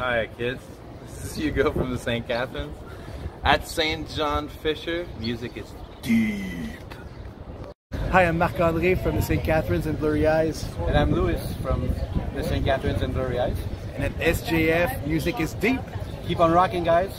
Hi, kids. This is Hugo from the Sainte Catherines. At St. John Fisher, music is deep. Hi, I'm Marc Andre from the Sainte Catherines and Blurry Eyes. And I'm Louis from the Sainte Catherines and Blurry Eyes. And at SJF, music is deep. Keep on rocking, guys.